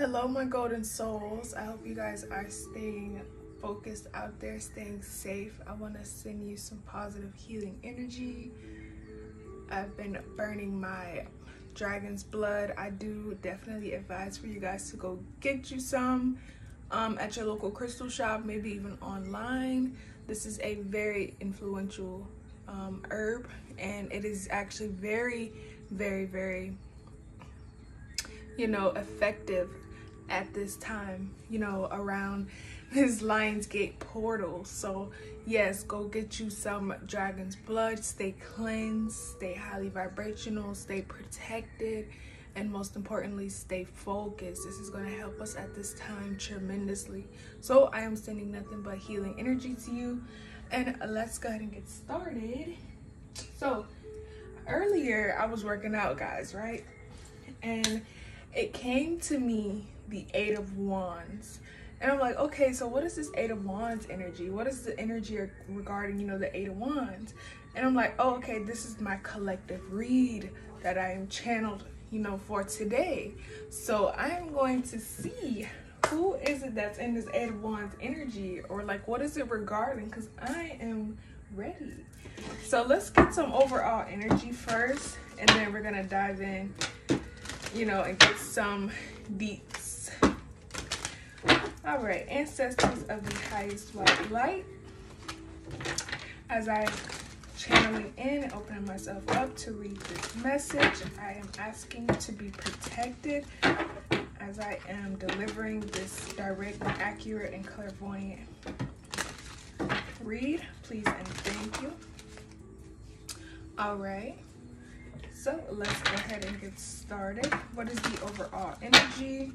Hello, my golden souls. I hope you guys are staying focused out there, staying safe. I want to send you some positive healing energy. I've been burning my dragon's blood. I do definitely advise for you guys to go get you some um, at your local crystal shop, maybe even online. This is a very influential um, herb and it is actually very, very, very you know, effective at this time, you know, around this Lionsgate portal. So, yes, go get you some dragon's blood, stay cleansed, stay highly vibrational, stay protected, and most importantly, stay focused. This is to help us at this time tremendously. So, I am sending nothing but healing energy to you. And let's go ahead and get started. So, earlier I was working out, guys, right? And it came to me the Eight of Wands. And I'm like, okay, so what is this Eight of Wands energy? What is the energy regarding, you know, the Eight of Wands? And I'm like, oh, okay, this is my collective read that I am channeled, you know, for today. So I am going to see who is it that's in this Eight of Wands energy or like what is it regarding? Because I am ready. So let's get some overall energy first and then we're going to dive in you know, and get some beats. All right, ancestors of the highest white light. As I channeling in and opening myself up to read this message, I am asking to be protected as I am delivering this direct, accurate, and clairvoyant read. Please and thank you. All right. So let's go ahead and get started. What is the overall energy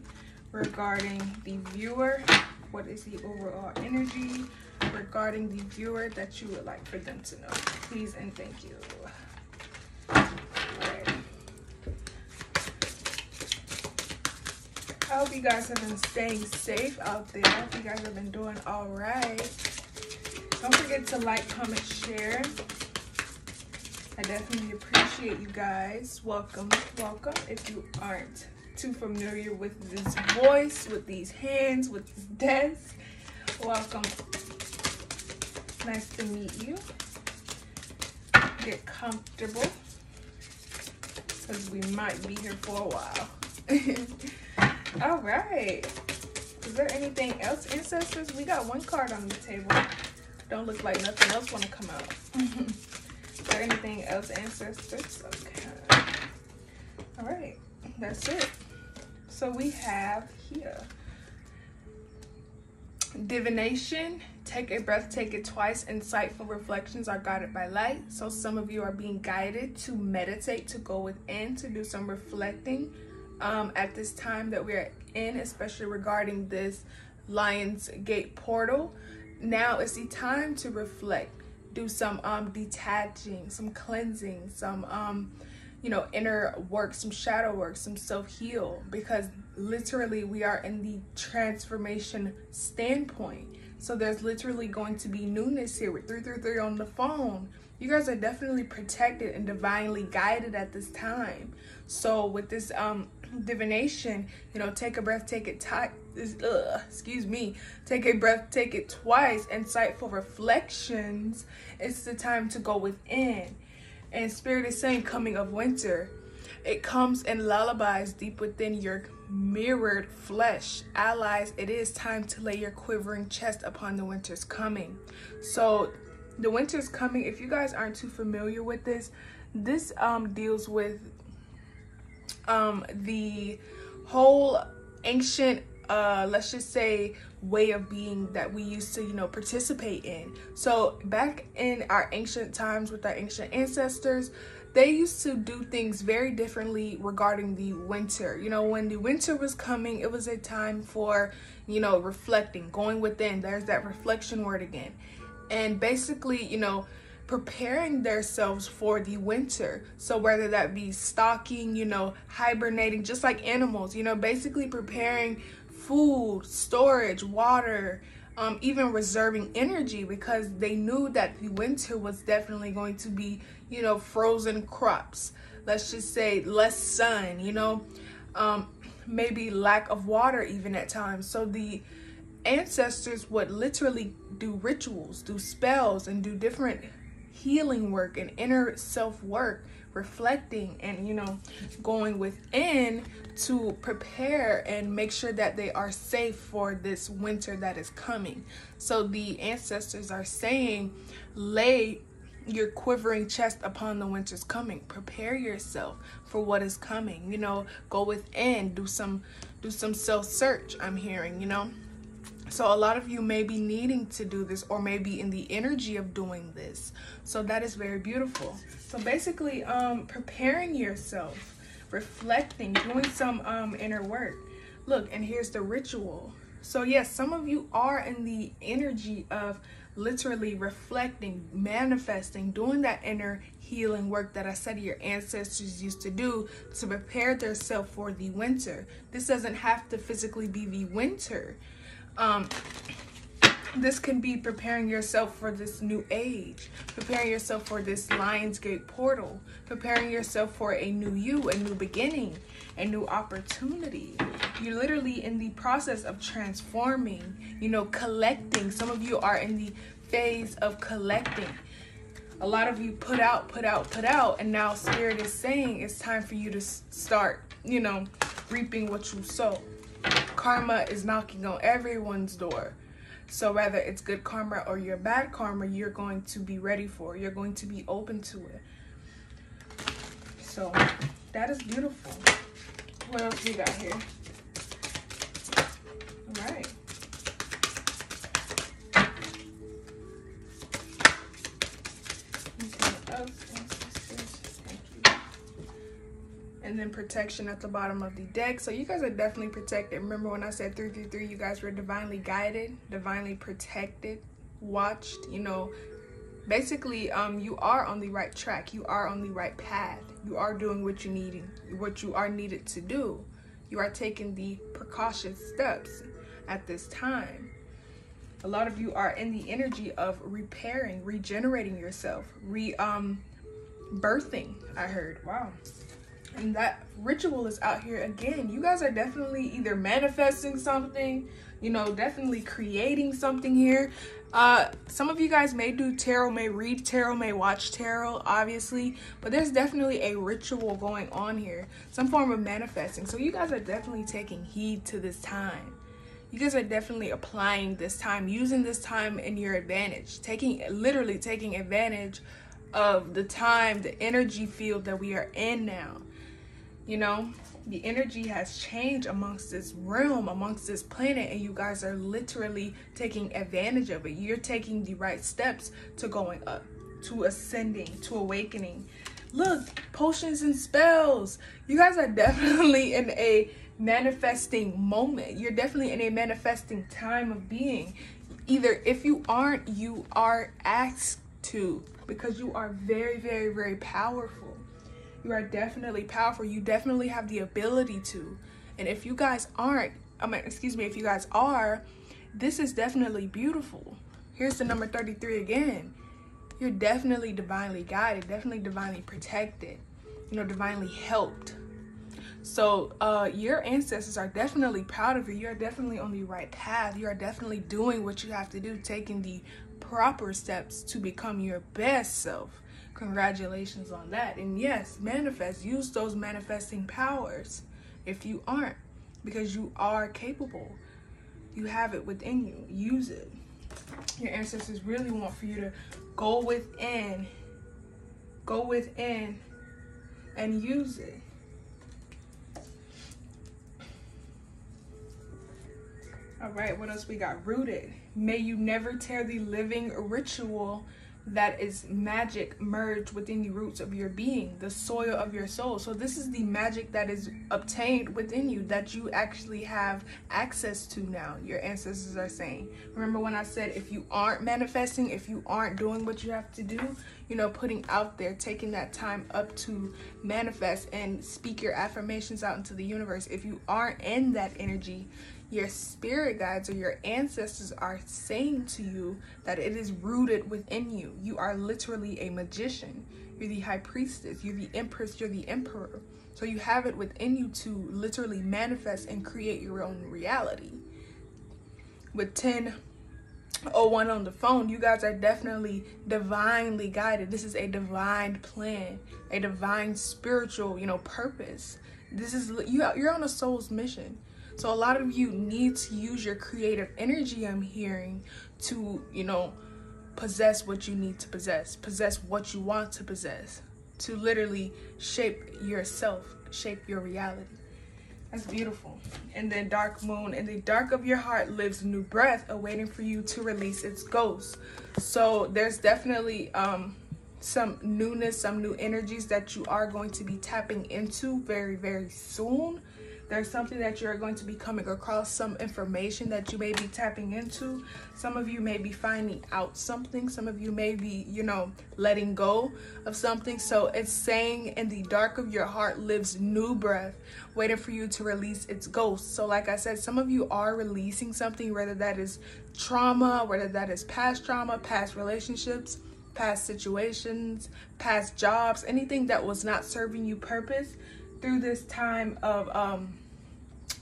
regarding the viewer? What is the overall energy regarding the viewer that you would like for them to know? Please and thank you. I hope you guys have been staying safe out there. I hope you guys have been doing all right. Don't forget to like, comment, share. I definitely appreciate you guys. Welcome, welcome. If you aren't too familiar with this voice, with these hands, with this desk, welcome. Nice to meet you. Get comfortable because we might be here for a while. All right. Is there anything else, ancestors? We got one card on the table. Don't look like nothing else want to come out. Is there anything else, ancestors? Okay. All right, that's it. So we have here divination. Take a breath, take it twice. Insightful reflections are guided by light. So some of you are being guided to meditate, to go within, to do some reflecting um, at this time that we're in, especially regarding this Lion's Gate portal. Now is the time to reflect do some um, detaching, some cleansing, some um, you know inner work, some shadow work, some self heal because literally we are in the transformation standpoint. So there's literally going to be newness here with 333 on the phone. You guys are definitely protected and divinely guided at this time. So with this um divination, you know, take a breath, take it tight. Excuse me. Take a breath, take it twice. Insightful reflections. It's the time to go within. And Spirit is saying, coming of winter. It comes in lullabies deep within your mirrored flesh. Allies, it is time to lay your quivering chest upon the winter's coming. So, the winter's coming. If you guys aren't too familiar with this, this um deals with um, the whole ancient, uh, let's just say, way of being that we used to, you know, participate in. So back in our ancient times with our ancient ancestors, they used to do things very differently regarding the winter. You know, when the winter was coming, it was a time for, you know, reflecting, going within. There's that reflection word again. And basically, you know, preparing themselves for the winter. So whether that be stocking, you know, hibernating, just like animals, you know, basically preparing food, storage, water, um, even reserving energy because they knew that the winter was definitely going to be, you know, frozen crops. Let's just say less sun, you know. Um, maybe lack of water even at times. So the ancestors would literally do rituals, do spells, and do different healing work and inner self work, reflecting and, you know, going within to prepare and make sure that they are safe for this winter that is coming. So the ancestors are saying, lay your quivering chest upon the winter's coming. Prepare yourself for what is coming. You know go within do some do some self search i'm hearing you know so a lot of you may be needing to do this or maybe in the energy of doing this. So that is very beautiful. So basically um preparing yourself, reflecting, doing some um inner work. Look, and here's the ritual. So yes, some of you are in the energy of literally reflecting, manifesting, doing that inner healing work that I said your ancestors used to do to prepare themselves for the winter. This doesn't have to physically be the winter. Um, this can be preparing yourself for this new age, preparing yourself for this Lionsgate portal, preparing yourself for a new you, a new beginning, a new opportunity. You're literally in the process of transforming, you know, collecting. Some of you are in the phase of collecting. A lot of you put out, put out, put out, and now Spirit is saying it's time for you to start, you know, reaping what you sow karma is knocking on everyone's door. So whether it's good karma or your bad karma, you're going to be ready for. You're going to be open to it. So that is beautiful. What else we got here? All right. And then protection at the bottom of the deck. So you guys are definitely protected. Remember when I said 333, you guys were divinely guided, divinely protected, watched, you know, basically um you are on the right track. You are on the right path. You are doing what you need what you are needed to do. You are taking the precautious steps at this time. A lot of you are in the energy of repairing, regenerating yourself, re um birthing, I heard. Wow and that ritual is out here again. You guys are definitely either manifesting something, you know, definitely creating something here. Uh, some of you guys may do tarot, may read tarot, may watch tarot, obviously, but there's definitely a ritual going on here, some form of manifesting. So you guys are definitely taking heed to this time. You guys are definitely applying this time, using this time in your advantage, taking literally taking advantage of the time, the energy field that we are in now. You know, the energy has changed amongst this realm, amongst this planet, and you guys are literally taking advantage of it. You're taking the right steps to going up, to ascending, to awakening. Look, potions and spells. You guys are definitely in a manifesting moment. You're definitely in a manifesting time of being. Either if you aren't, you are asked to because you are very, very, very powerful. You are definitely powerful. You definitely have the ability to. And if you guys aren't, I mean, excuse me, if you guys are, this is definitely beautiful. Here's the number 33 again. You're definitely divinely guided, definitely divinely protected, you know, divinely helped. So, uh, your ancestors are definitely proud of you. You're definitely on the right path. You are definitely doing what you have to do, taking the proper steps to become your best self. Congratulations on that. And yes, manifest. Use those manifesting powers if you aren't, because you are capable. You have it within you. Use it. Your ancestors really want for you to go within, go within and use it. All right, what else we got? Rooted. May you never tear the living ritual that is magic merged within the roots of your being, the soil of your soul. So this is the magic that is obtained within you that you actually have access to now. Your ancestors are saying. Remember when I said if you aren't manifesting, if you aren't doing what you have to do, you know, putting out there, taking that time up to manifest and speak your affirmations out into the universe. If you aren't in that energy, your spirit guides or your ancestors are saying to you that it is rooted within you. You are literally a magician. You're the high priestess. You're the empress. You're the emperor. So you have it within you to literally manifest and create your own reality. With 1001 on the phone, you guys are definitely divinely guided. This is a divine plan, a divine spiritual, you know, purpose. This is you you're on a soul's mission. So a lot of you need to use your creative energy I'm hearing to, you know, possess what you need to possess, possess what you want to possess, to literally shape yourself, shape your reality. That's beautiful. And then dark moon, in the dark of your heart lives new breath awaiting for you to release its ghost. So there's definitely um some newness, some new energies that you are going to be tapping into very, very soon there's something that you're going to be coming across, some information that you may be tapping into. Some of you may be finding out something. Some of you may be, you know, letting go of something. So it's saying in the dark of your heart lives new breath, waiting for you to release its ghost. So, like I said, some of you are releasing something, whether that is trauma, whether that is past trauma, past relationships past situations, past jobs, anything that was not serving you purpose through this time of um,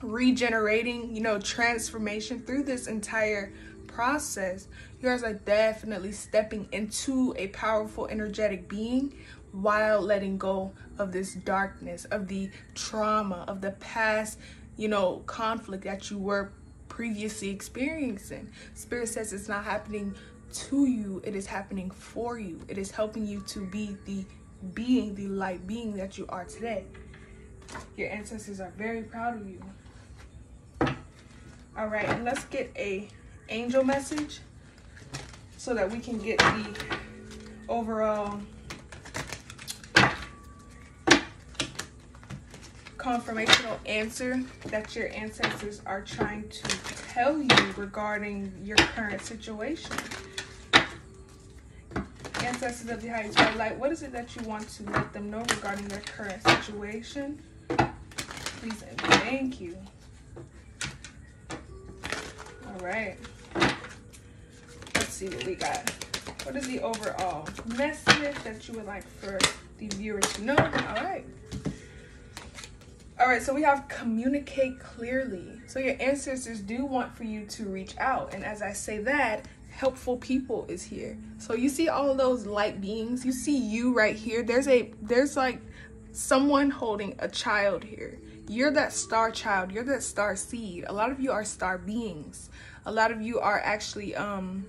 regenerating, you know, transformation through this entire process, you guys are definitely stepping into a powerful, energetic being while letting go of this darkness, of the trauma, of the past, you know, conflict that you were previously experiencing. Spirit says it's not happening to you, it is happening for you. It is helping you to be the being, the light being that you are today. Your ancestors are very proud of you. All right, let's get a angel message so that we can get the overall confirmational answer that your ancestors are trying to tell you regarding your current situation. Ancestors of the highest light, what is it that you want to let them know regarding their current situation? Please and thank you. All right. Let's see what we got. What is the overall message that you would like for the viewers to know? All right. All right, so we have communicate clearly. So your ancestors do want for you to reach out. And as I say that, helpful people is here. So you see all those light beings, you see you right here. There's a there's like someone holding a child here. You're that star child. You're that star seed. A lot of you are star beings. A lot of you are actually um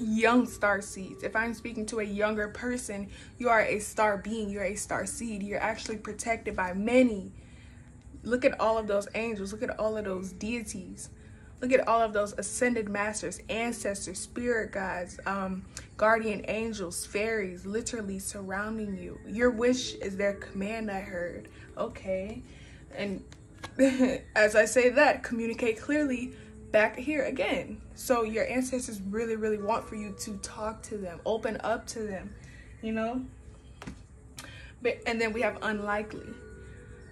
young star seeds. If I'm speaking to a younger person, you are a star being, you're a star seed. You're actually protected by many. Look at all of those angels, look at all of those deities. Look at all of those ascended masters, ancestors, spirit guides, um, guardian angels, fairies, literally surrounding you. Your wish is their command, I heard. Okay. And as I say that, communicate clearly back here again. So your ancestors really, really want for you to talk to them, open up to them, you know? But and then we have unlikely.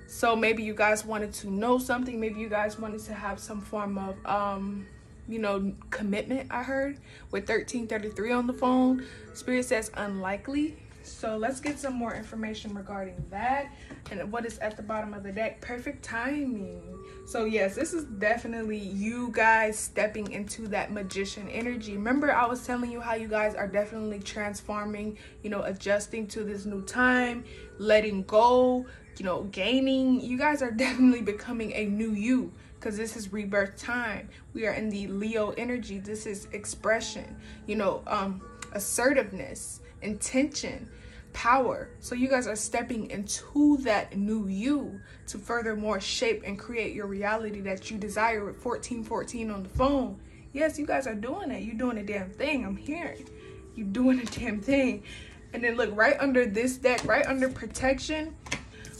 So maybe you guys wanted to know something, maybe you guys wanted to have some form of um you know, commitment, I heard, with 1333 on the phone. Spirit says unlikely. So let's get some more information regarding that and what is at the bottom of the deck. Perfect timing. So yes, this is definitely you guys stepping into that magician energy. Remember I was telling you how you guys are definitely transforming, you know, adjusting to this new time, letting go, you know, gaining. You guys are definitely becoming a new you because this is rebirth time. We are in the Leo energy. This is expression, you know, um assertiveness intention, power. So you guys are stepping into that new you to furthermore shape and create your reality that you desire with 1414 on the phone. Yes, you guys are doing it. You're doing a damn thing. I'm hearing. You're doing a damn thing. And then look right under this deck, right under protection,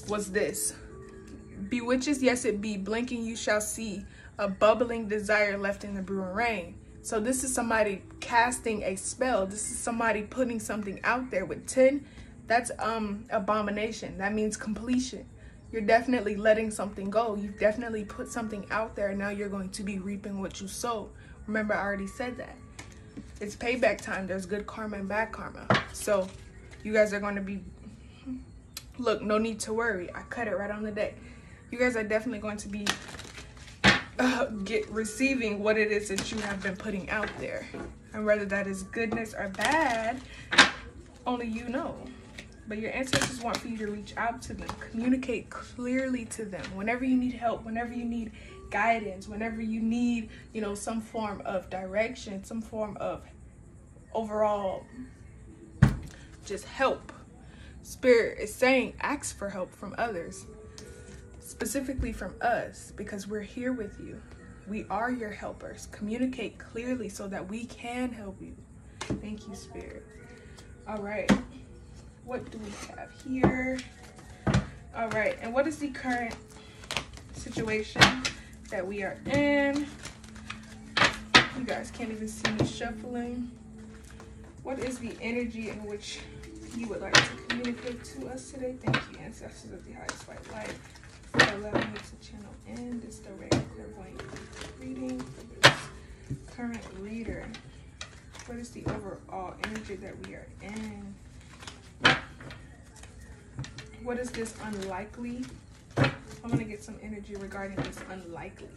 was this. Bewitches, yes it be. Blinking you shall see. A bubbling desire left in the brewing rain. So this is somebody casting a spell. This is somebody putting something out there with 10. That's um abomination. That means completion. You're definitely letting something go. You've definitely put something out there and now you're going to be reaping what you sow. Remember, I already said that. It's payback time. There's good karma and bad karma. So you guys are going to be look, no need to worry. I cut it right on the day. You guys are definitely going to be uh, get receiving what it is that you have been putting out there. And whether that is goodness or bad, only you know. But your ancestors want for you to reach out to them, communicate clearly to them. Whenever you need help, whenever you need guidance, whenever you need, you know, some form of direction, some form of overall just help. Spirit is saying ask for help from others, specifically from us, because we're here with you. We are your helpers. Communicate clearly so that we can help you. Thank you, Spirit. All right. What do we have here? All right. And what is the current situation that we are in? You guys can't even see me shuffling. What is the energy in which you would like to communicate to us today? Thank you, ancestors of the highest white light, for allowing me to channel in this direct clairvoyant reading for this current reader. What is the overall energy that we are in? What is this unlikely? I'm going to get some energy regarding this unlikely.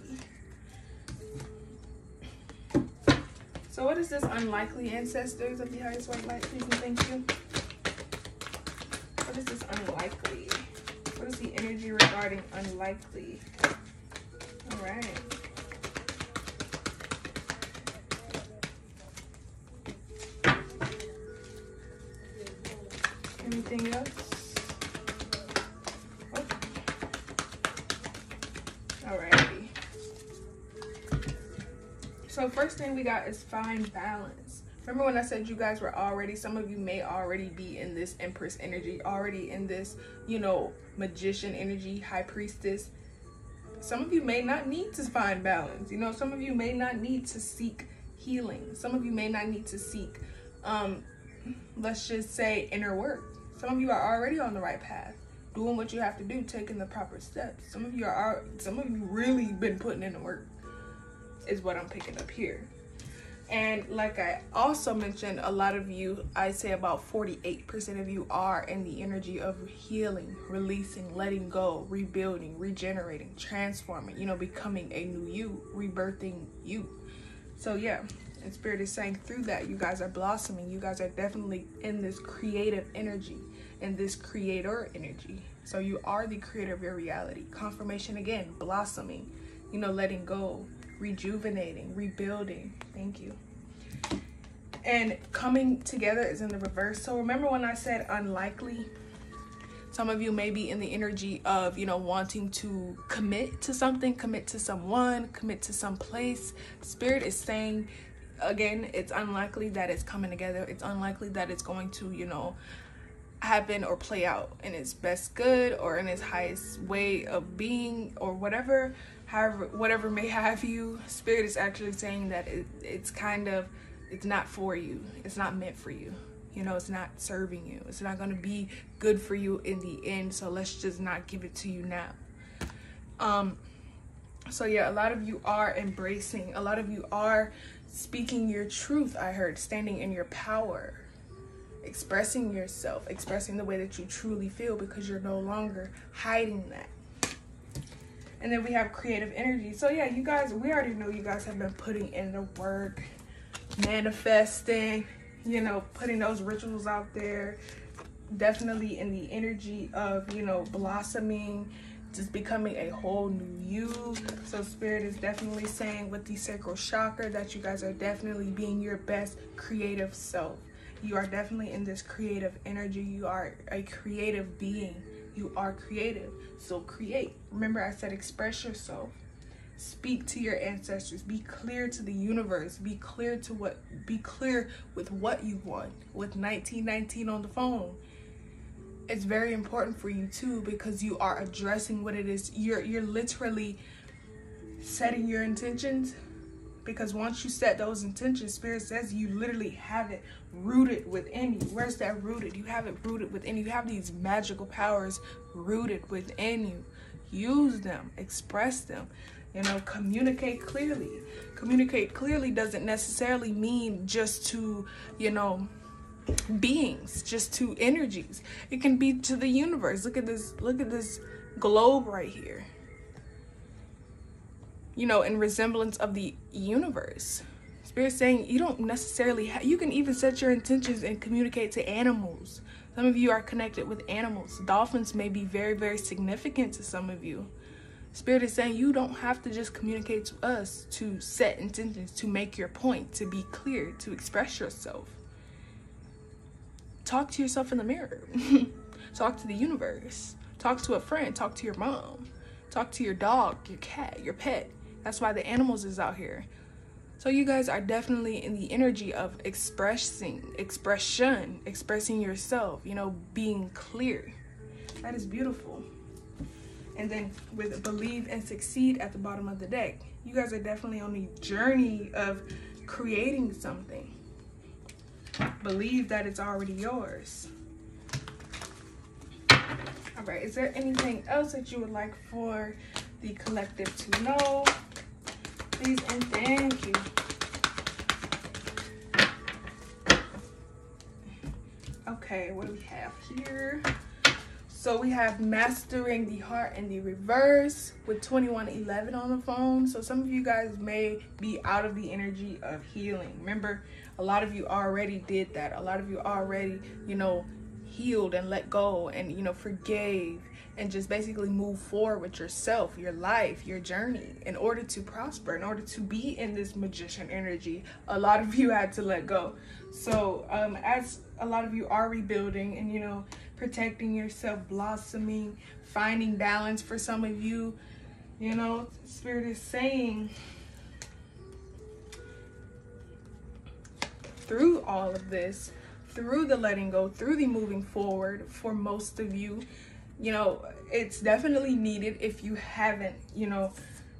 So what is this unlikely ancestors of the highest white light? Please and thank you. What is this unlikely? What is the energy regarding unlikely? All right. Anything else? Oh. So first thing we got is find balance. Remember when I said you guys were already, some of you may already be in this Empress energy, already in this, you know, magician energy, high priestess. Some of you may not need to find balance. You know, some of you may not need to seek healing. Some of you may not need to seek, um, let's just say, inner work. Some of you are already on the right path, doing what you have to do, taking the proper steps. Some of you are, some of you really been putting in the work is what I'm picking up here. And like I also mentioned, a lot of you, I say about 48% of you are in the energy of healing, releasing, letting go, rebuilding, regenerating, transforming, you know, becoming a new you, rebirthing you. So yeah, and Spirit is saying through that, you guys are blossoming. You guys are definitely in this creative energy, in this creator energy. So you are the creator of your reality. Confirmation again, blossoming, you know, letting go, rejuvenating, rebuilding. Thank you. And coming together is in the reverse. So remember when I said unlikely? Some of you may be in the energy of, you know, wanting to commit to something, commit to someone, commit to some place. Spirit is saying, again, it's unlikely that it's coming together. It's unlikely that it's going to, you know, happen or play out in its best good or in its highest way of being or whatever however whatever may have you spirit is actually saying that it, it's kind of it's not for you. It's not meant for you. You know it's not serving you. It's not going to be good for you in the end so let's just not give it to you now. Um so yeah a lot of you are embracing a lot of you are speaking your truth i heard standing in your power expressing yourself expressing the way that you truly feel because you're no longer hiding that and then we have creative energy. So yeah, you guys, we already know you guys have been putting in the work, manifesting, you know, putting those rituals out there. Definitely in the energy of, you know, blossoming, just becoming a whole new you. So spirit is definitely saying with the sacral chakra that you guys are definitely being your best creative self. You are definitely in this creative energy. You are a creative being you are creative. So create. Remember, I said express yourself. Speak to your ancestors. Be clear to the universe. Be clear to what be clear with what you want. With 1919 on the phone. It's very important for you too because you are addressing what it is. You're you're literally setting your intentions because once you set those intentions, Spirit says you literally have it rooted within you. Where's that rooted? You have it rooted within you. You have these magical powers rooted within you. Use them, express them, you know, communicate clearly. Communicate clearly doesn't necessarily mean just to, you know, beings, just to energies. It can be to the universe. Look at this, look at this globe right here. You know, in resemblance of the universe. Spirit saying you don't necessarily have, you can even set your intentions and communicate to animals. Some of you are connected with animals. Dolphins may be very, very significant to some of you. Spirit is saying you don't have to just communicate to us to set intentions, to make your point, to be clear, to express yourself. Talk to yourself in the mirror. talk to the universe. Talk to a friend. Talk to your mom. Talk to your dog, your cat, your pet. That's why the animals is out here. So you guys are definitely in the energy of expressing, expression, expressing yourself, you know, being clear. That is beautiful. And then with believe and succeed at the bottom of the deck, you guys are definitely on the journey of creating something. Believe that it's already yours. All right, is there anything else that you would like for the collective to know? Please and thank you. Okay, what do we have here? So we have mastering the heart in the reverse with 2111 on the phone. So some of you guys may be out of the energy of healing. Remember, a lot of you already did that. A lot of you already, you know, healed and let go and, you know, forgave and just basically move forward with yourself, your life, your journey in order to prosper, in order to be in this magician energy. A lot of you had to let go. So, um, as a lot of you are rebuilding and, you know, protecting yourself, blossoming, finding balance for some of you, you know, Spirit is saying through all of this, through the letting go, through the moving forward for most of you, you know, it's definitely needed if you haven't, you know,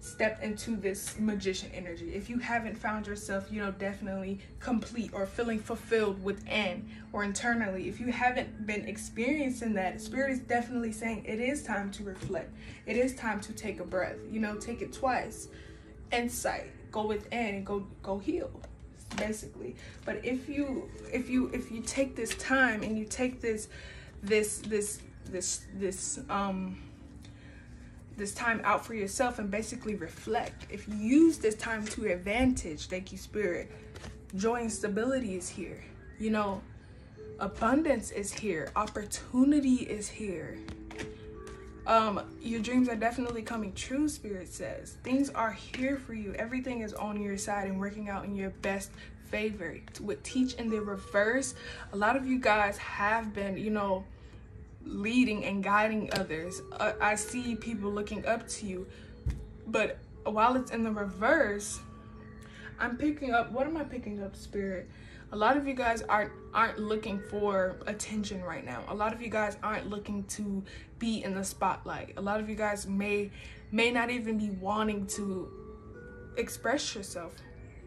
stepped into this magician energy. If you haven't found yourself, you know, definitely complete or feeling fulfilled within or internally, if you haven't been experiencing that, Spirit is definitely saying it is time to reflect. It is time to take a breath. You know, take it twice. Insight. Go within and go go heal basically but if you if you if you take this time and you take this this this this this um this time out for yourself and basically reflect. If you use this time to advantage thank you spirit joy and stability is here. You know abundance is here. Opportunity is here. Um your dreams are definitely coming true spirit says. Things are here for you. Everything is on your side and working out in your best favor. With teach in the reverse a lot of you guys have been you know leading and guiding others. Uh, i see people looking up to you but while it's in the reverse i'm picking up what am i picking up spirit? A lot of you guys aren't aren't looking for attention right now. A lot of you guys aren't looking to be in the spotlight. A lot of you guys may may not even be wanting to express yourself.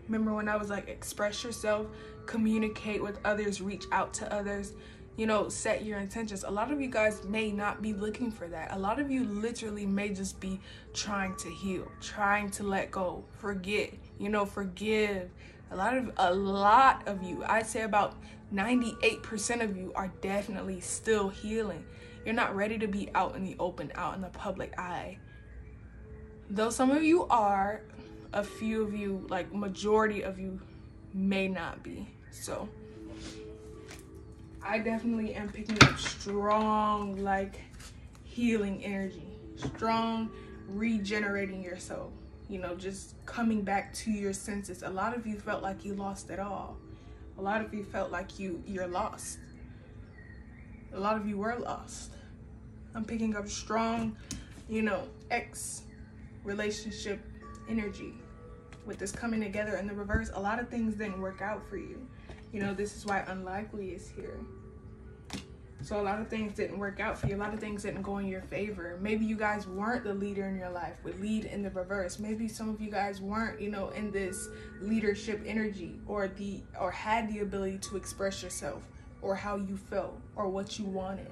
Remember when i was like express yourself communicate with others reach out to others you know set your intentions. A lot of you guys may not be looking for that. A lot of you literally may just be trying to heal trying to let go forget you know forgive. A lot of a lot of you i'd say about 98% of you are definitely still healing. You're not ready to be out in the open out in the public eye. Though some of you are a few of you like majority of you may not be. So i definitely am picking up strong like healing energy strong regenerating yourself you know, just coming back to your senses. A lot of you felt like you lost it all. A lot of you felt like you you're lost. A lot of you were lost. I'm picking up strong, you know, ex relationship energy with this coming together in the reverse. A lot of things didn't work out for you. You know, this is why unlikely is here. So a lot of things didn't work out for you. A lot of things didn't go in your favor. Maybe you guys weren't the leader in your life, would lead in the reverse. Maybe some of you guys weren't, you know, in this leadership energy or the or had the ability to express yourself or how you felt or what you wanted.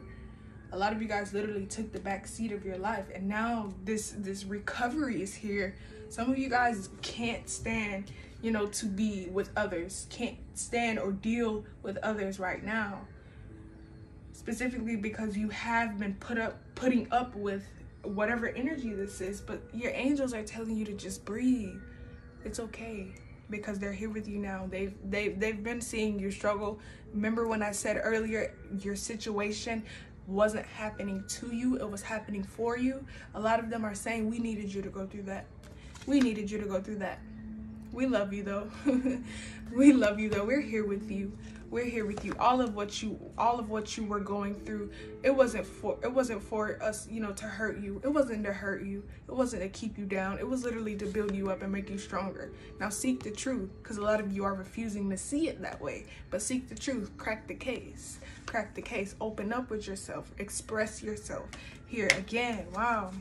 A lot of you guys literally took the back seat of your life and now this this recovery is here Some of you guys can't stand, you know, to be with others, can't stand or deal with others right now. Specifically because you have been put up putting up with whatever energy this is, but your angels are telling you to just breathe. It's okay because they're here with you now. They've they've they've been seeing your struggle. Remember when I said earlier your situation wasn't happening to you, it was happening for you. A lot of them are saying we needed you to go through that. We needed you to go through that. We love you though. we love you though. We're here with you. We're here with you. All of what you all of what you were going through it wasn't for it wasn't for us you know to hurt you. It wasn't to hurt you. It wasn't to keep you down. It was literally to build you up and make you stronger. Now seek the truth because a lot of you are refusing to see it that way. But seek the truth. Crack the case. Crack the case. Open up with yourself. Express yourself here again. Wow.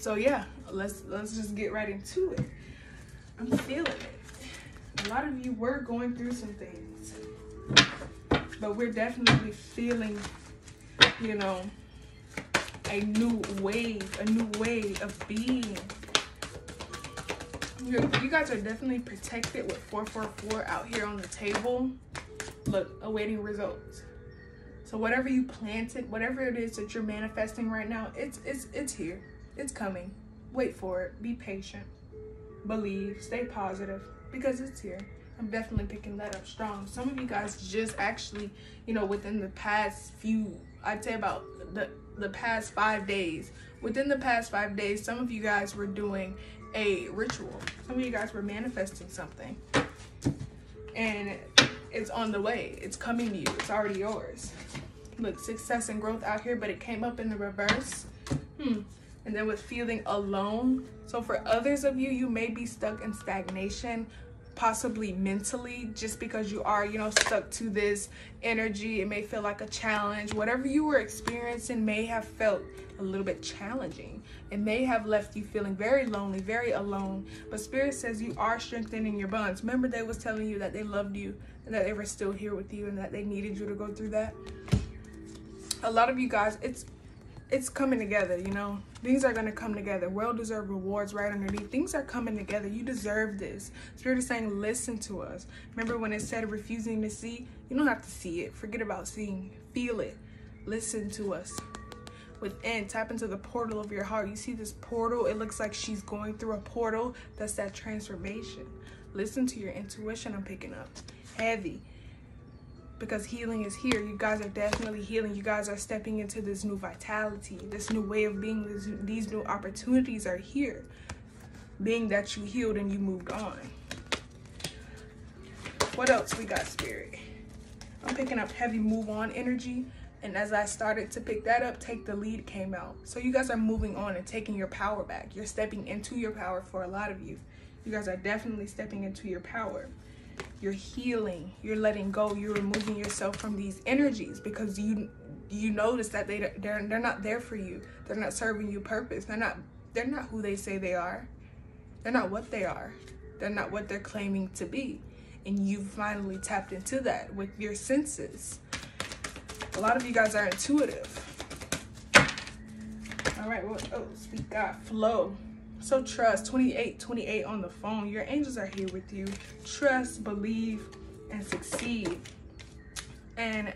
So yeah let's let's just get right into it i'm feeling it a lot of you were going through some things, but we're definitely feeling, you know, a new wave, a new way of being. You, guys are definitely protected with 444 out here on the table. Look, awaiting results. So whatever you planted, whatever it is that you're manifesting right now, it's it's it's here. It's coming. Wait for it. Be patient. Believe. Stay positive because it's here. I'm definitely picking that up strong. Some of you guys just actually, you know, within the past few, I'd say about the the past five days. Within the past five days, some of you guys were doing a ritual. Some of you guys were manifesting something. And it's on the way. It's coming to you. It's already yours. Look, success and growth out here, but it came up in the reverse. Hmm. And then with feeling alone. So for others of you, you may be stuck in stagnation possibly mentally just because you are you know stuck to this energy. It may feel like a challenge. Whatever you were experiencing may have felt a little bit challenging. It may have left you feeling very lonely very alone. But spirit says you are strengthening your bonds. Remember they was telling you that they loved you and that they were still here with you and that they needed you to go through that? A lot of you guys it's it's coming together, you know. Things are gonna come together. Well-deserved rewards right underneath. Things are coming together. You deserve this. Spirit is saying, listen to us. Remember when it said refusing to see? You don't have to see it. Forget about seeing. Feel it. Listen to us. Within, tap into the portal of your heart. You see this portal? It looks like she's going through a portal. That's that transformation. Listen to your intuition I'm picking up. Heavy because healing is here. You guys are definitely healing. You guys are stepping into this new vitality, this new way of being. This, these new opportunities are here. Being that you healed and you moved on. What else we got, Spirit? I'm picking up heavy move on energy. And as I started to pick that up, take the lead came out. So you guys are moving on and taking your power back. You're stepping into your power for a lot of you. You guys are definitely stepping into your power you're healing you're letting go you're removing yourself from these energies because you you notice that they they're they're not there for you. They're not serving you purpose. They're not they're not who they say they are. They're not what they are. They're not what they're claiming to be. And you finally tapped into that with your senses. A lot of you guys are intuitive. All right well oh we got flow so trust 28 28 on the phone. Your angels are here with you. Trust, believe, and succeed. And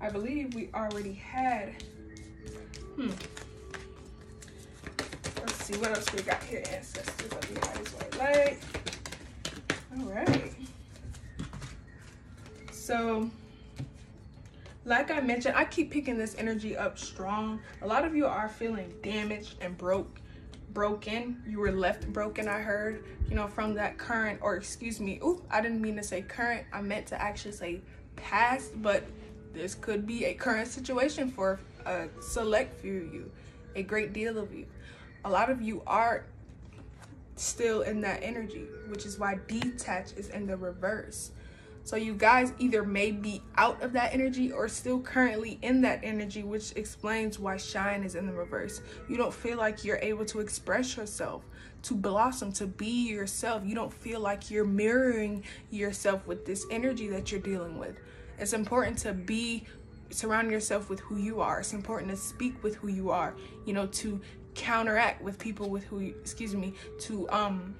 I believe we already had. Hmm. Let's see what else we got here. Ancestors of the eyes white light. All right. So like I mentioned, I keep picking this energy up strong. A lot of you are feeling damaged and broke broken. You were left broken i heard you know from that current or excuse me Ooh, i didn't mean to say current i meant to actually say past but this could be a current situation for a select few of you a great deal of you. A lot of you are still in that energy which is why detach is in the reverse so you guys either may be out of that energy or still currently in that energy, which explains why shine is in the reverse. You don't feel like you're able to express yourself, to blossom, to be yourself. You don't feel like you're mirroring yourself with this energy that you're dealing with. It's important to be surround yourself with who you are. It's important to speak with who you are, you know, to counteract with people with who you, excuse me to um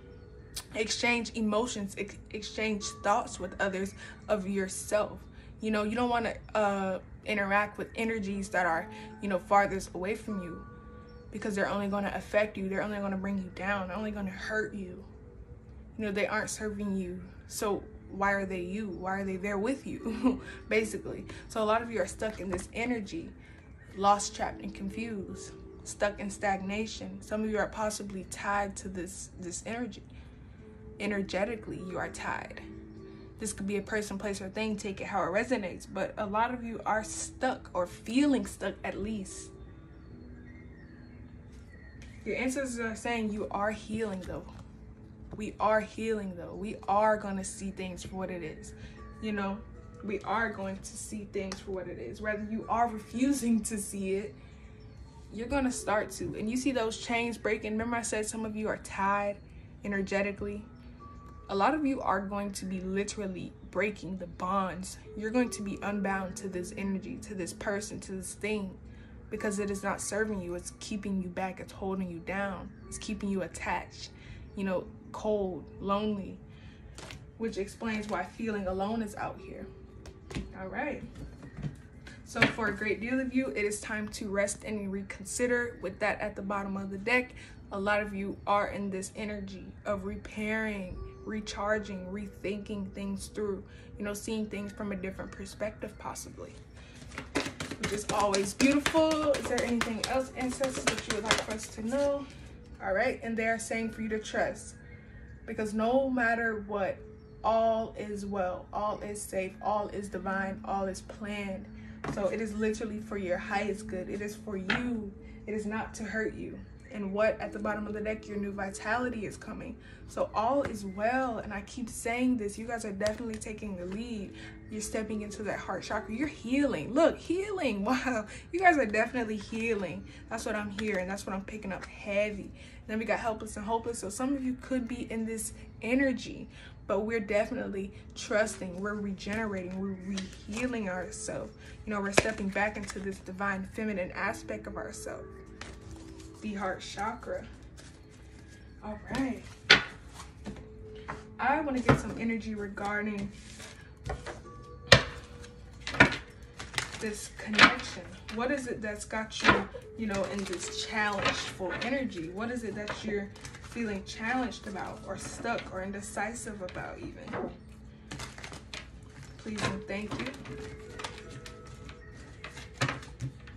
exchange emotions ex- exchange thoughts with others of yourself. You know you don't want to uh interact with energies that are you know farthest away from you because they're only going to affect you. They're only going to bring you down. They're only going to hurt you. You know they aren't serving you. So why are they you? Why are they there with you basically? So a lot of you are stuck in this energy lost trapped and confused stuck in stagnation. Some of you are possibly tied to this this energy energetically you are tied. This could be a person place or thing take it how it resonates but a lot of you are stuck or feeling stuck at least. Your ancestors are saying you are healing though. We are healing though. We are going to see things for what it is. You know we are going to see things for what it is. Whether you are refusing to see it you're going to start to. And you see those chains breaking. Remember i said some of you are tied energetically a lot of you are going to be literally breaking the bonds you're going to be unbound to this energy to this person to this thing because it is not serving you it's keeping you back it's holding you down it's keeping you attached you know cold, lonely, which explains why feeling alone is out here. All right. So for a great deal of you, it is time to rest and reconsider. With that at the bottom of the deck, a lot of you are in this energy of repairing, recharging, rethinking things through, you know, seeing things from a different perspective possibly. Which is always beautiful. Is there anything else, ancestors, that you would like for us to know? All right, and they are saying for you to trust because no matter what, all is well, all is safe, all is divine, all is planned. So it is literally for your highest good. It is for you. It is not to hurt you. And what at the bottom of the deck, your new vitality is coming. So all is well. And I keep saying this. You guys are definitely taking the lead. You're stepping into that heart chakra. You're healing. Look, healing. Wow. You guys are definitely healing. That's what I'm hearing. That's what I'm picking up heavy. Then we got helpless and hopeless. So some of you could be in this energy, but we're definitely trusting. We're regenerating. We're re-healing ourselves. You know, we're stepping back into this divine feminine aspect of ourselves. Heart chakra. All right. I want to get some energy regarding this connection what is it that's got you, you know, in this challengeful energy? What is it that you're feeling challenged about or stuck or indecisive about even? Please and thank you.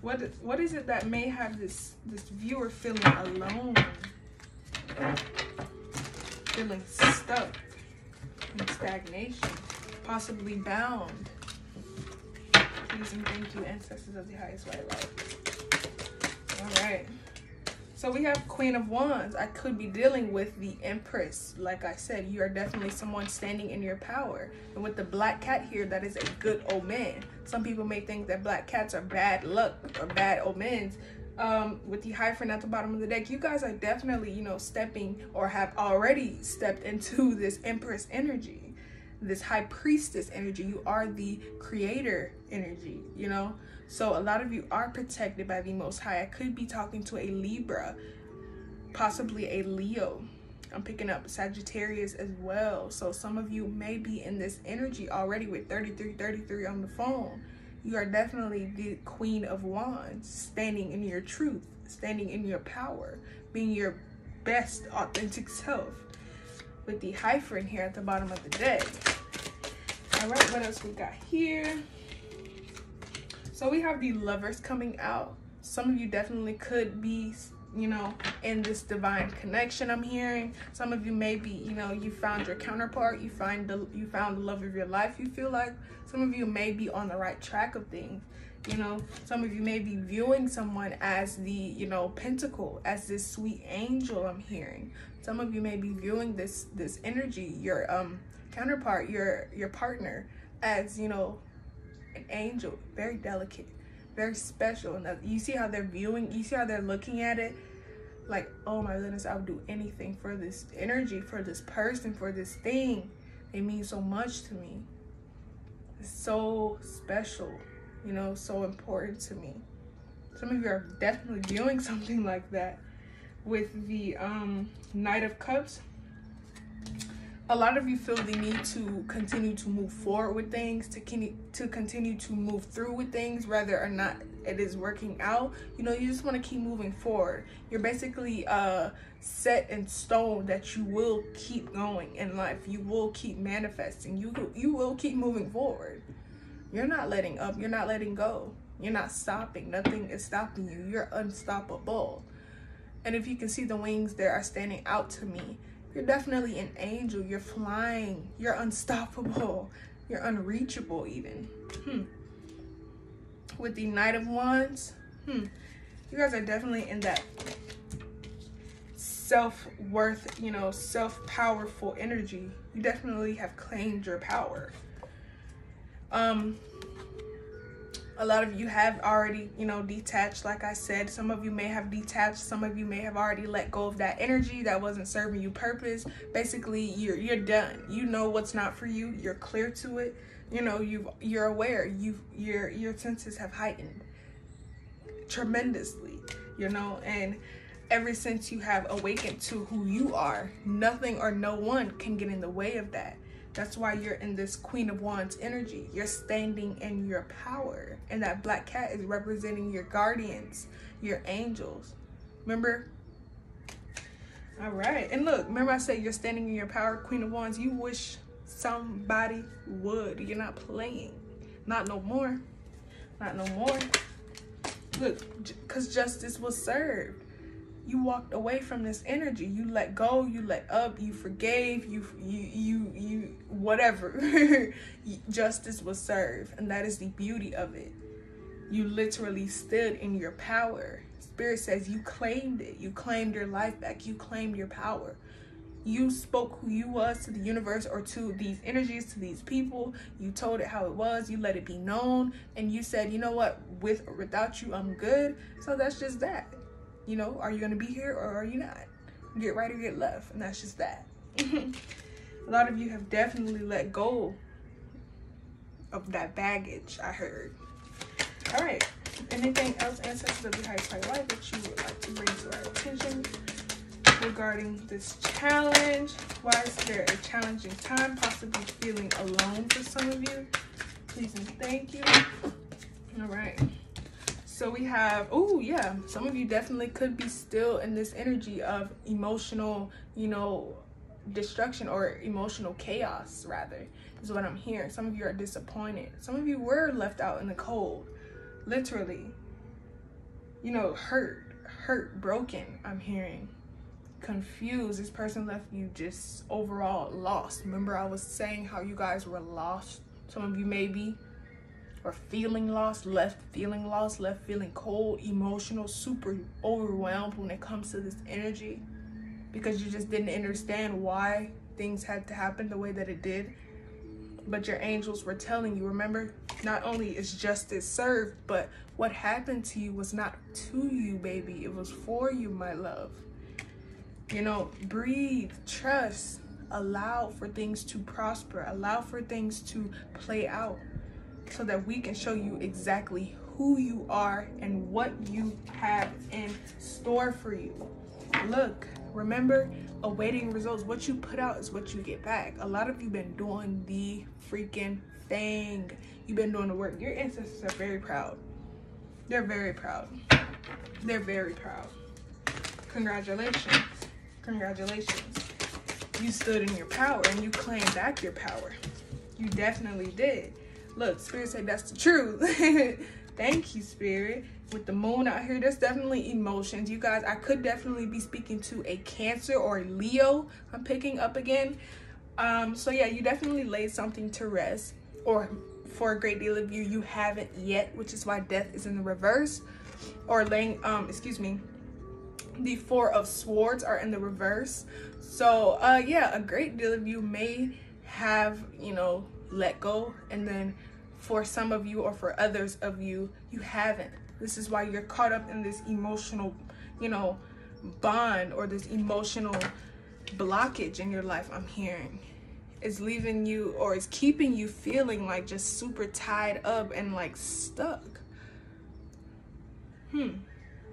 What what is it that may have this this viewer feeling alone? Feeling stuck in stagnation, possibly bound Please and thank you, ancestors of the highest white light. All right. So we have Queen of Wands. I could be dealing with the Empress. Like I said, you are definitely someone standing in your power. And with the black cat here, that is a good omen. Some people may think that black cats are bad luck or bad omens. Um, with the hierophant at the bottom of the deck, you guys are definitely, you know, stepping or have already stepped into this Empress energy this high priestess energy. You are the creator energy, you know? So a lot of you are protected by the Most High. I could be talking to a Libra, possibly a Leo. I'm picking up Sagittarius as well. So some of you may be in this energy already with 3333 on the phone. You are definitely the Queen of Wands, standing in your truth, standing in your power, being your best authentic self with the hierophant here at the bottom of the deck. All right, what else we got here? So we have the lovers coming out. Some of you definitely could be, you know, in this divine connection I'm hearing. Some of you may be, you know, you found your counterpart. You find the you found the love of your life, you feel like. Some of you may be on the right track of things. You know, some of you may be viewing someone as the, you know, pentacle, as this sweet angel I'm hearing. Some of you may be viewing this this energy, your um counterpart, your your partner, as you know, an angel, very delicate, very special. And you see how they're viewing, you see how they're looking at it, like, oh my goodness, I would do anything for this energy, for this person, for this thing. It means so much to me. It's so special, you know, so important to me. Some of you are definitely viewing something like that. With the um, Knight of Cups, a lot of you feel the need to continue to move forward with things, to to continue to move through with things, whether or not it is working out. You know, you just want to keep moving forward. You're basically uh, set in stone that you will keep going in life. You will keep manifesting. You you will keep moving forward. You're not letting up. You're not letting go. You're not stopping. Nothing is stopping you. You're unstoppable. And if you can see the wings there are standing out to me, you're definitely an angel. You're flying. You're unstoppable. You're unreachable, even. Hmm. With the Knight of Wands, hmm. You guys are definitely in that self-worth, you know, self-powerful energy. You definitely have claimed your power. Um, a lot of you have already you know detached like i said some of you may have detached some of you may have already let go of that energy that wasn't serving you purpose. Basically you're you're done. You know what's not for you. You're clear to it. You know you you're aware. You your your senses have heightened tremendously you know and ever since you have awakened to who you are nothing or no one can get in the way of that that's why you're in this Queen of Wands energy. You're standing in your power. And that black cat is representing your guardians, your angels. Remember? All right. And look, remember I said you're standing in your power, Queen of Wands. You wish somebody would. You're not playing. Not no more. Not no more. Look, because justice was served you walked away from this energy. You let go you let up you forgave you you you you whatever. Justice was served and that is the beauty of it. You literally stood in your power. Spirit says you claimed it. You claimed your life back. You claimed your power. You spoke who you was to the universe or to these energies to these people. You told it how it was. You let it be known. And you said you know what? With or without you i'm good. So that's just that you know, are you going to be here or are you not? Get right or get left. And that's just that. a lot of you have definitely let go of that baggage, I heard. All right. Anything else, ancestors of the highest high life, that you would like to bring to our attention regarding this challenge? Why is there a challenging time, possibly feeling alone for some of you? Please and thank you. All right. So we have, oh yeah, some of you definitely could be still in this energy of emotional, you know, destruction or emotional chaos rather is what I'm hearing. Some of you are disappointed. Some of you were left out in the cold, literally. You know, hurt, hurt, broken, I'm hearing. Confused. This person left you just overall lost. Remember I was saying how you guys were lost? Some of you maybe or feeling lost, left feeling lost, left feeling cold, emotional, super overwhelmed when it comes to this energy because you just didn't understand why things had to happen the way that it did. But your angels were telling you, remember, not only is justice served, but what happened to you was not to you, baby. It was for you, my love. You know, breathe, trust, allow for things to prosper, allow for things to play out so that we can show you exactly who you are and what you have in store for you. Look, remember, awaiting results. What you put out is what you get back. A lot of you been doing the freaking thing. You've been doing the work. Your ancestors are very proud. They're very proud. They're very proud. Congratulations. Congratulations. You stood in your power and you claimed back your power. You definitely did. Look, Spirit said that's the truth. Thank you, Spirit. With the moon out here, there's definitely emotions. You guys, I could definitely be speaking to a Cancer or a Leo. I'm picking up again. Um, so yeah, you definitely laid something to rest. Or for a great deal of you, you haven't yet, which is why death is in the reverse. Or laying, um, excuse me, the four of swords are in the reverse. So uh yeah, a great deal of you may have, you know, let go and then for some of you or for others of you you haven't this is why you're caught up in this emotional you know bond or this emotional blockage in your life i'm hearing is leaving you or is keeping you feeling like just super tied up and like stuck hmm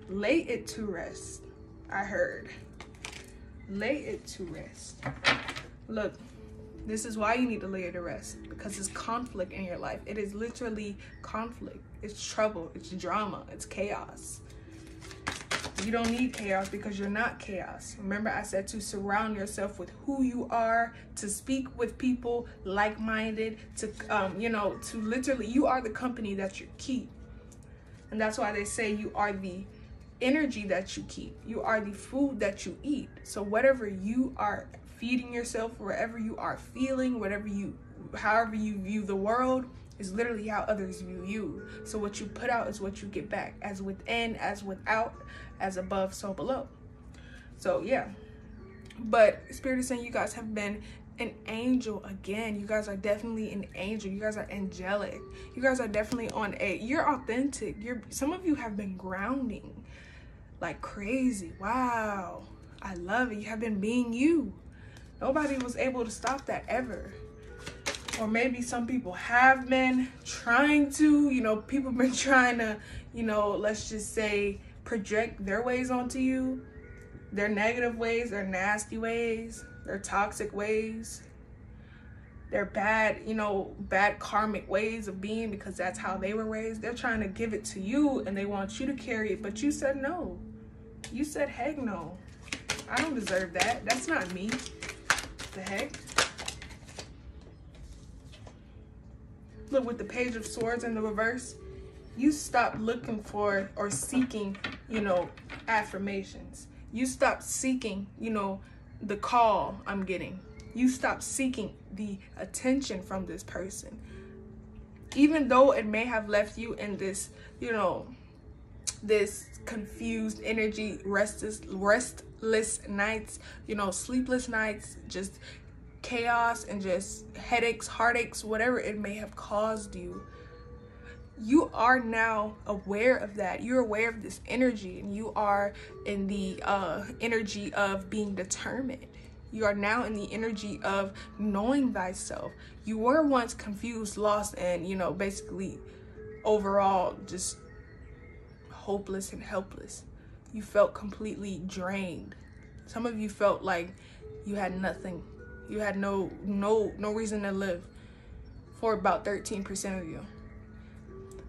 lay it to rest I heard. Lay it to rest. Look, this is why you need to lay it to rest because it's conflict in your life. It is literally conflict. It's trouble. It's drama. It's chaos. You don't need chaos because you're not chaos. Remember, I said to surround yourself with who you are, to speak with people like minded, to, um, you know, to literally, you are the company that you keep. And that's why they say you are the energy that you keep. You are the food that you eat. So whatever you are feeding yourself, wherever you are feeling, whatever you however you view the world is literally how others view you. So what you put out is what you get back, as within, as without, as above, so below. So yeah. But Spirit is saying you guys have been an angel again. You guys are definitely an angel. You guys are angelic. You guys are definitely on a you're authentic. You're some of you have been grounding like crazy. Wow. I love it. You have been being you. Nobody was able to stop that ever. Or maybe some people have been trying to, you know, people been trying to, you know, let's just say project their ways onto you, their negative ways, their nasty ways, their toxic ways, their bad, you know, bad karmic ways of being because that's how they were raised. They're trying to give it to you and they want you to carry it, but you said no. You said heck no. I don't deserve that. That's not me. The heck? Look, with the page of swords in the reverse, you stop looking for or seeking, you know, affirmations. You stop seeking, you know, the call I'm getting. You stop seeking the attention from this person. Even though it may have left you in this, you know, this confused energy, restless, restless, restless nights, you know, sleepless nights, just chaos and just headaches, heartaches, whatever it may have caused you. You are now aware of that. You're aware of this energy and you are in the uh, energy of being determined. You are now in the energy of knowing thyself. You were once confused, lost, and, you know, basically overall just hopeless and helpless. You felt completely drained. Some of you felt like you had nothing. You had no no no reason to live for about 13% of you.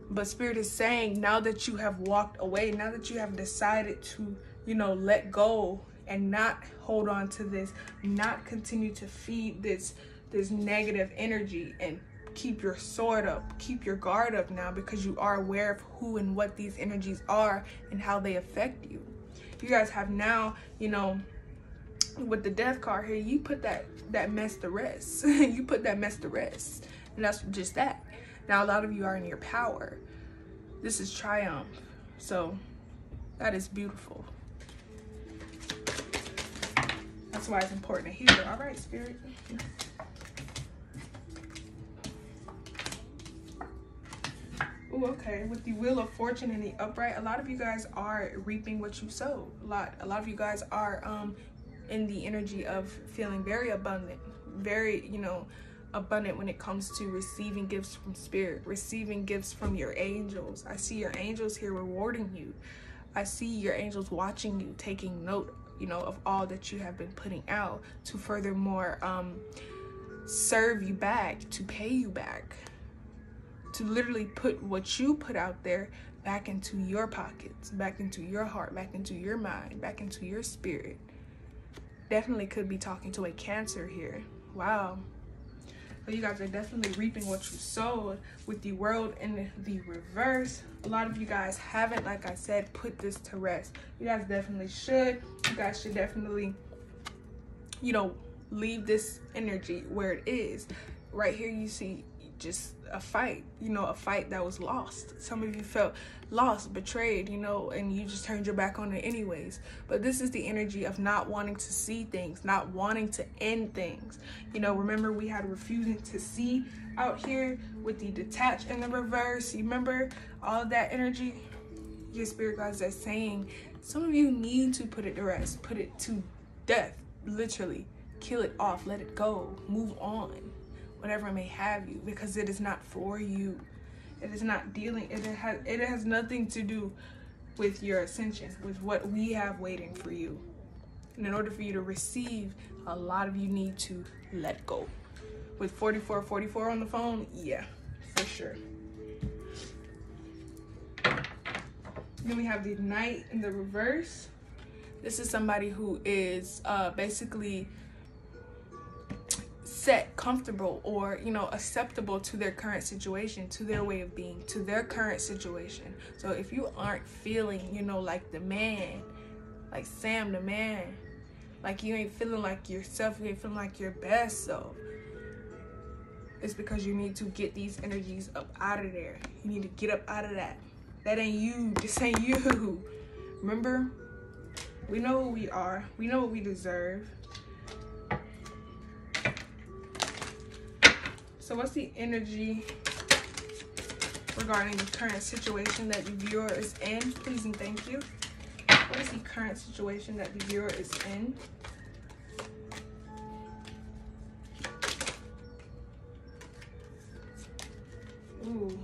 But spirit is saying now that you have walked away, now that you have decided to, you know, let go and not hold on to this, not continue to feed this this negative energy and keep your sword up, keep your guard up now because you are aware of who and what these energies are and how they affect you. You guys have now, you know, with the death card here, you put that that mess to rest. you put that mess to rest. And that's just that. Now a lot of you are in your power. This is triumph. So that is beautiful. That's why it's important to hear. All right, spirit. Ooh, okay. With the wheel of fortune and the upright, a lot of you guys are reaping what you sow. A lot. A lot of you guys are um in the energy of feeling very abundant, very, you know, abundant when it comes to receiving gifts from spirit, receiving gifts from your angels. I see your angels here rewarding you. I see your angels watching you, taking note, you know, of all that you have been putting out to furthermore um serve you back, to pay you back to literally put what you put out there back into your pockets, back into your heart, back into your mind, back into your spirit. Definitely could be talking to a cancer here. Wow. So you guys are definitely reaping what you sowed with the world in the reverse. A lot of you guys haven't, like I said, put this to rest. You guys definitely should. You guys should definitely, you know, leave this energy where it is. Right here you see just a fight, you know, a fight that was lost. Some of you felt lost, betrayed, you know, and you just turned your back on it anyways. But this is the energy of not wanting to see things, not wanting to end things. You know, remember we had refusing to see out here with the detach and the reverse. You remember all that energy? Your spirit guides are saying some of you need to put it to rest, put it to death, literally. Kill it off, let it go, move on whatever may have you because it is not for you it is not dealing it has it has nothing to do with your ascension, with what we have waiting for you. And in order for you to receive, a lot of you need to let go. With 4444 on the phone, yeah, for sure. Then we have the knight in the reverse. This is somebody who is uh, basically set comfortable or you know acceptable to their current situation to their way of being to their current situation. So if you aren't feeling you know like the man like sam the man like you ain't feeling like yourself you ain't feeling like your best self it's because you need to get these energies up out of there. You need to get up out of that. That ain't you. This ain't you. Remember we know who we are. We know what we deserve So what's the energy regarding the current situation that the viewer is in? Please and thank you. What is the current situation that the viewer is in? Ooh.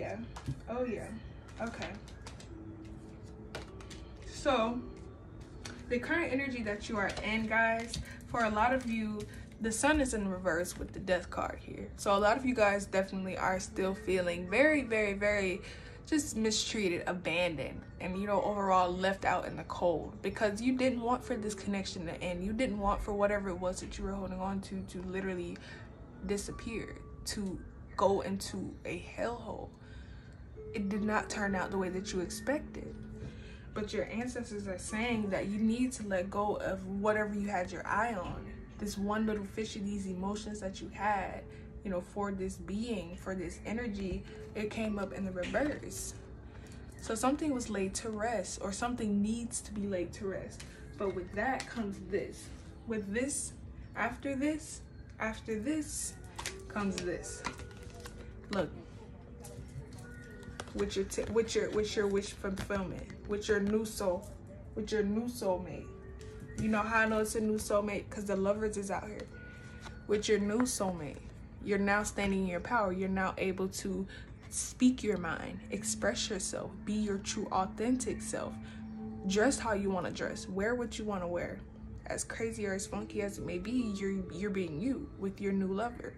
Yeah, oh yeah. Okay. So, the current energy that you are in, guys, for a lot of you, the sun is in reverse with the death card here. So a lot of you guys definitely are still feeling very, very, very just mistreated, abandoned, and you know, overall left out in the cold because you didn't want for this connection to end. You didn't want for whatever it was that you were holding on to to literally disappear, to go into a hellhole. It did not turn out the way that you expected. But your ancestors are saying that you need to let go of whatever you had your eye on. This one little fish of these emotions that you had, you know, for this being, for this energy, it came up in the reverse. So something was laid to rest, or something needs to be laid to rest. But with that comes this. With this, after this, after this, comes this. Look, with your with your with your wish fulfillment, with your new soul, with your new soulmate. You know how I know it's a new soulmate because the lovers is out here. With your new soulmate, you're now standing in your power. You're now able to speak your mind, express yourself, be your true authentic self. Dress how you want to dress. Wear what you want to wear. As crazy or as funky as it may be, you're you're being you with your new lover.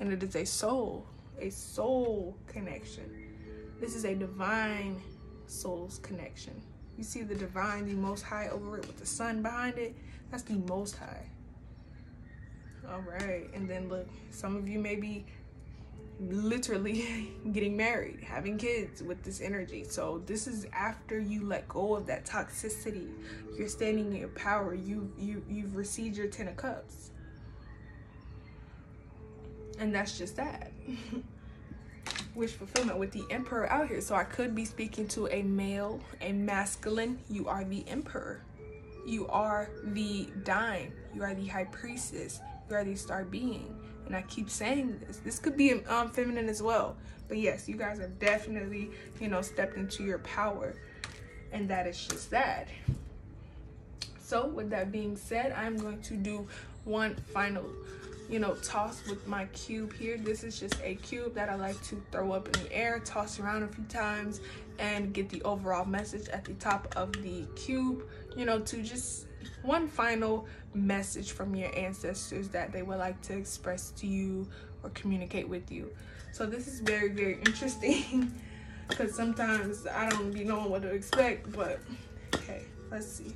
And it is a soul a soul connection. This is a divine soul's connection. You see the divine, the most high over it with the sun behind it? That's the most high. All right. And then look, some of you may be literally getting married, having kids with this energy. So this is after you let go of that toxicity. You're standing in your power. You you you've received your 10 of cups. And that's just that. Wish fulfillment with the emperor out here. So I could be speaking to a male, a masculine. You are the emperor. You are the dime. You are the high priestess. You are the star being. And I keep saying this. This could be um, feminine as well. But yes, you guys have definitely, you know, stepped into your power. And that is just that. So with that being said, I'm going to do one final you know, toss with my cube here. This is just a cube that I like to throw up in the air, toss around a few times, and get the overall message at the top of the cube, you know, to just one final message from your ancestors that they would like to express to you or communicate with you. So this is very, very interesting because sometimes I don't be knowing what to expect, but okay, let's see.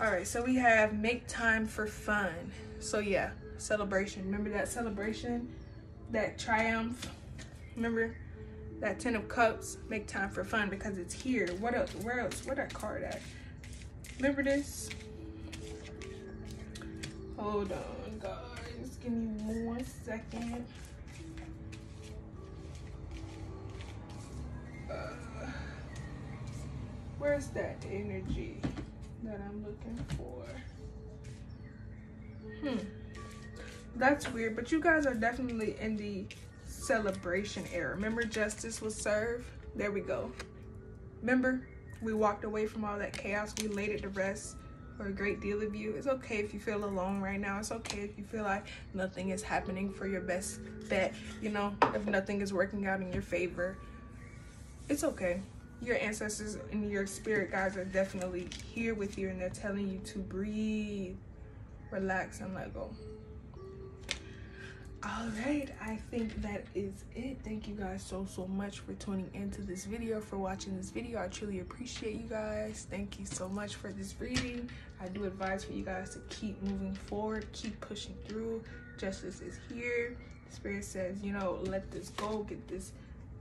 All right, so we have make time for fun. So yeah, celebration. Remember that celebration, that triumph. Remember that Ten of Cups. Make time for fun because it's here. What else? Where else? Where that card at? Remember this? Hold on, guys. Give me one second. Uh, where's that energy that I'm looking for? Hmm that's weird but you guys are definitely in the celebration era. Remember, justice was served. There we go. Remember, we walked away from all that chaos. We laid it to rest for a great deal of you. It's okay if you feel alone right now. It's okay if you feel like nothing is happening for your best bet. You know, if nothing is working out in your favor, it's okay. Your ancestors and your spirit guides are definitely here with you and they're telling you to breathe, relax, and let go all right i think that is it. Thank you guys so so much for tuning into this video for watching this video. I truly appreciate you guys. Thank you so much for this reading. I do advise for you guys to keep moving forward keep pushing through. Justice is here. Spirit says you know let this go get this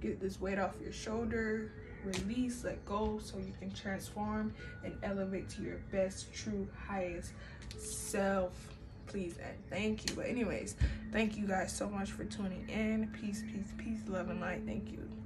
get this weight off your shoulder release let go so you can transform and elevate to your best true highest self please and thank you. But anyways thank you guys so much for tuning in. Peace peace peace love and light. Thank you